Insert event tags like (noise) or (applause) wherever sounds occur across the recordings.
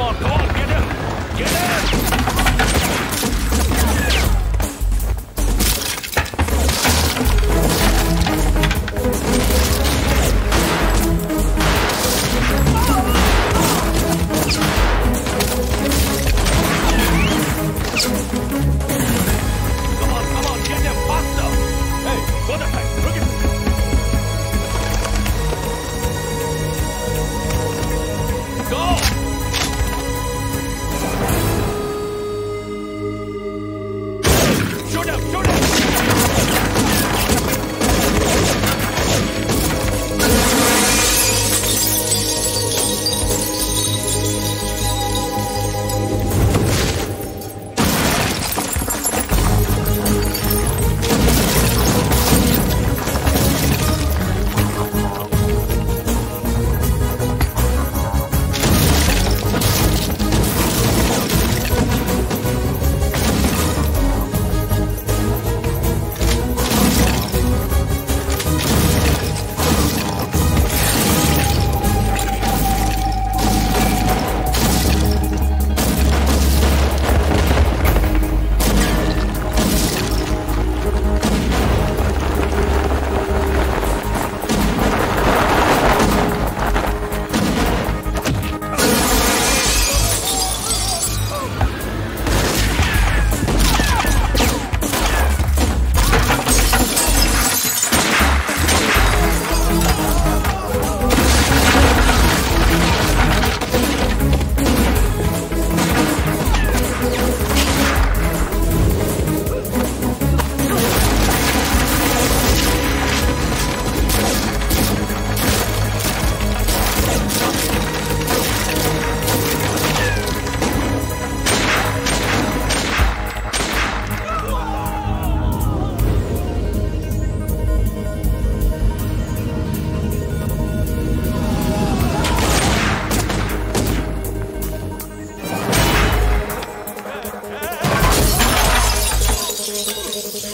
Come on, come on,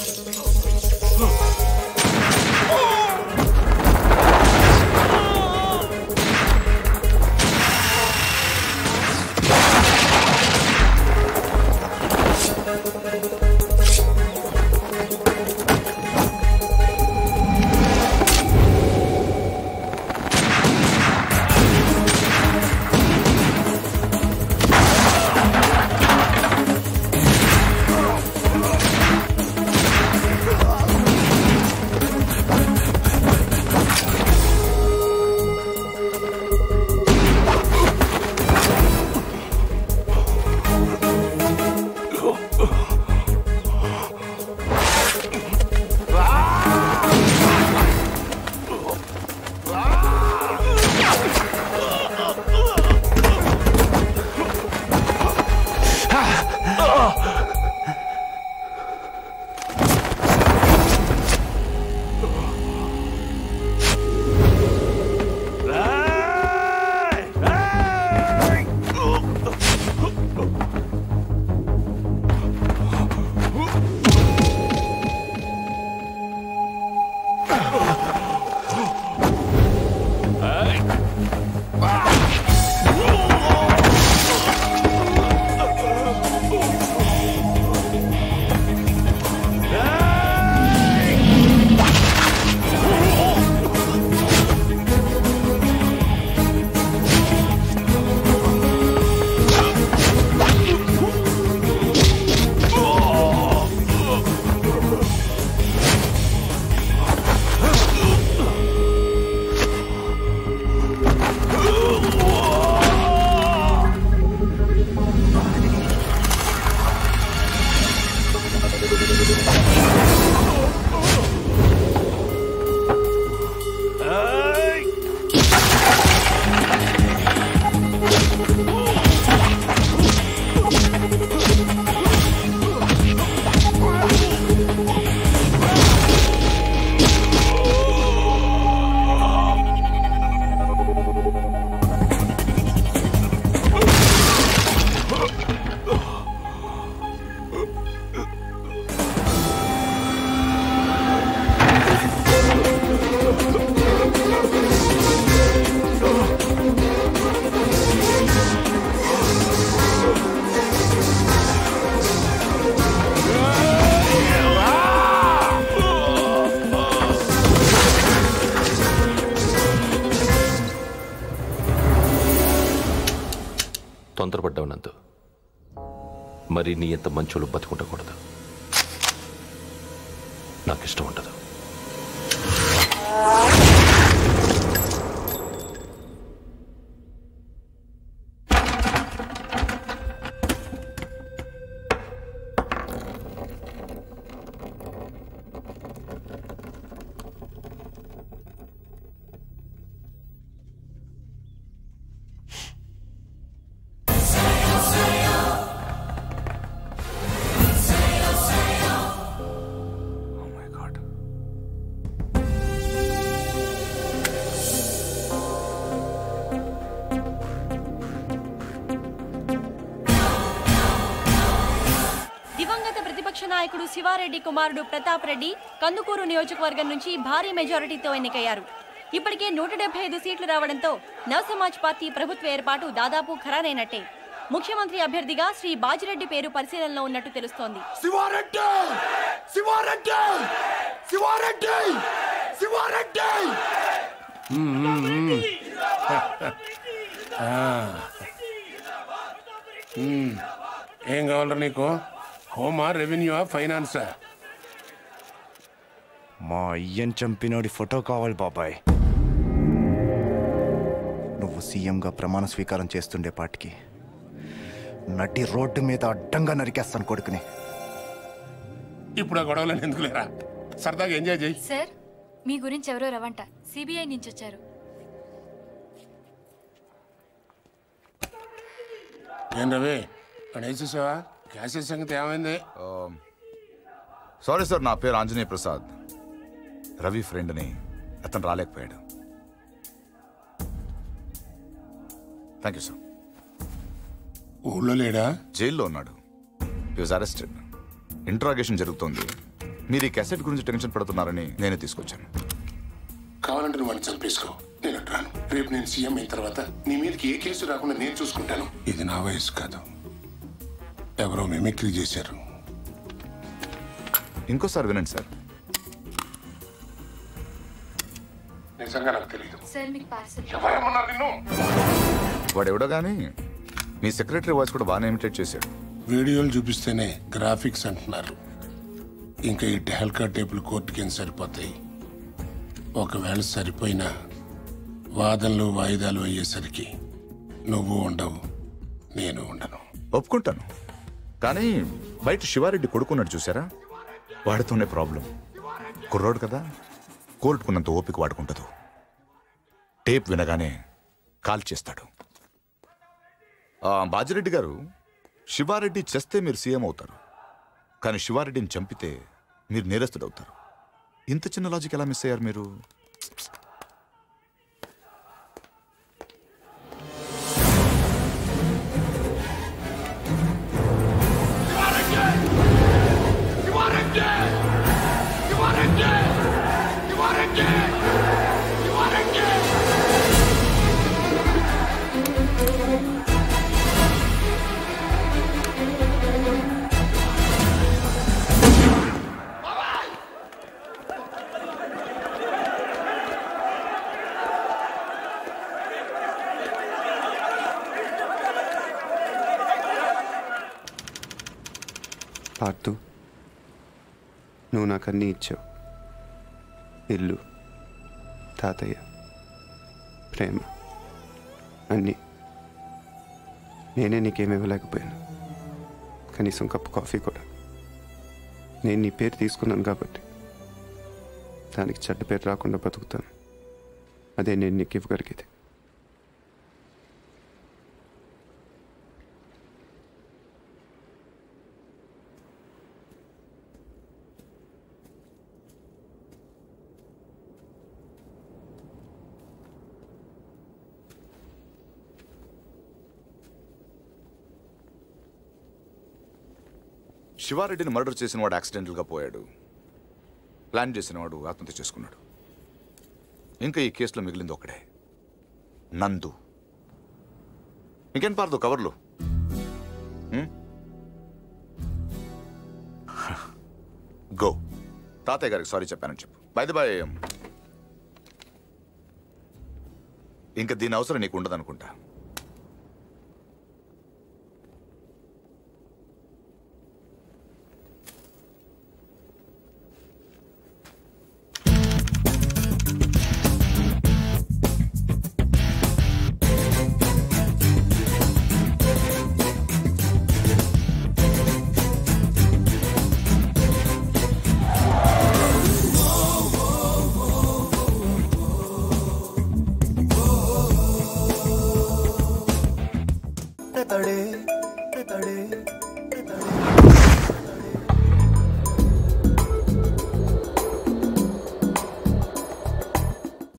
Oh. oh. తొందరపడ్డావు నందు. మరి నీ ఎంత మంచోళ్ళు బతుకుండకూడదు నాకు ఇష్టం ఉండదు. శివారెడ్డి కుమారుడు ప్రతాప్ రెడ్డి కందుకూరు నియోజకవర్గం నుంచి భారీ మెజారిటీతో ఎన్నికయ్యారు. ఇప్పటికే నూట డెబ్బై ఐదు సీట్లు రావడంతో నవ్ సమాజ్ పార్టీ ప్రభుత్వ ఏర్పాటు దాదాపు ఖరారైనట్టే. ముఖ్యమంత్రి అభ్యర్థిగా శ్రీ బాజిరెడ్డి పేరు పరిశీలనలో ఉన్నట్టు తెలుస్తోంది. శివారెడ్డి! శివారెడ్డి! శివారెడ్డి! శివారెడ్డి! ఏం కావాలరా నీకు? హోమా రెవెన్యూ ఫైనాన్సా? మా అయ్యన్ చంపినోడి ఫోటో కావాలి బాబాయ్. నువ్వు సీఎంగా ప్రమాణ స్వీకారం చేస్తుండే పాటికి నటి రోడ్డు మీద అడ్డంగా నరికేస్తాను కొడుకుని. ఇప్పుడు ఆ గొడవలను ఎందుకు లేరా సరదాగా ఎంజాయ్ చేయి. సార్ మీ గురించి ఎవరో రవంట. సిబిఐ నుంచి వచ్చారు ఏం రవి? అక్కడ వేసేసావా గ్యాస్ సంగతి ఏమైంది? సారీ సార్ నా పేరు ఆంజనేయ ప్రసాద్. రవి ఫ్రెండ్ని అతను రాలేకపోయాడు. థ్యాంక్ యూ సార్ ఊళ్ళో లేడా? జైల్లో ఉన్నాడు. వాజ్ అరెస్టెడ్ ఇంట్రాగేషన్ జరుగుతోంది. మీరు ఈ క్యాసెట్ గురించి టెన్షన్ పడుతున్నారని నేనే తీసుకొచ్చాను. కావాలంటే నువ్వు వాడిని చంపేసుకో. నేను అటు రాను రేపు నేను సీఎం అయిన తర్వాత నీ మీదకి ఏ కేసు రాకుండా నేను చూసుకుంటాను. ఇది నా వయసు కాదు. ఎవరో మిమిక్రీ చేశారు. ఇంకోసారి వినండి సార్. నిజంగా నాకు తెలియదు సార్ మీకు పార్సల్ ఎవరేమన్నారు నిన్ను? వాడెవడో కానీ మీ సెక్రటరీ వాయిస్ కూడా బాగానే ఇమిటేట్ చేశాడు. వీడియోలు చూపిస్తేనే గ్రాఫిక్స్ అంటున్నారు. ఇంకా ఈ టెహల్కా టేపులు కోర్టుకి ఏం సరిపోతాయి? ఒకవేళ సరిపోయినా వాదనలు వాయిదాలు అయ్యేసరికి నువ్వు ఉండవు నేను ఉండను. ఒప్పుకుంటాను. కానీ బయట శివారెడ్డి కొడుకున్నాడు చూసారా? వాడితోనే ప్రాబ్లం. కుర్రోడు కదా కోర్టుకున్నంత ఓపిక వాడుకుంటదు. టేప్ వినగానే కాల్ చేస్తాడు. బాజిరెడ్డి గారు శివారెడ్డి చేస్తే మీరు సీఎం అవుతారు. కానీ శివారెడ్డిని చంపితే మీరు నేరస్తుడవుతారు. ఇంత చిన్న లాజిక్ ఎలా మిస్ అయ్యారు మీరు? పార్తు నువ్వు నాకు అన్నీ ఇచ్చావు. ఇల్లు తాతయ్య ప్రేమ అన్నీ నేనే నీకేమి ఇవ్వలేకపోయాను. కనీసం కప్పు కాఫీ కూడా. నేను నీ పేరు తీసుకున్నాను కాబట్టి దానికి చెడ్డ పేరు రాకుండా బతుకుతాను. అదే నేను నీకు ఇవ్వగలిగేది. శివారెడ్డిని మర్డర్ చేసిన వాడు యాక్సిడెంటల్గా పోయాడు. ప్లాన్ చేసిన వాడు ఆత్మహత్య చేసుకున్నాడు. ఇంకా ఈ కేసులో మిగిలింది ఒకడే నందు. ఇంకేం పారదు కవర్లు? (laughs) గో. తాతయ్య గారికి సారీ చెప్పానని చెప్పు. బైది బాయ్ ఇంకా దీని అవసరం నీకు ఉండదనుకుంటా.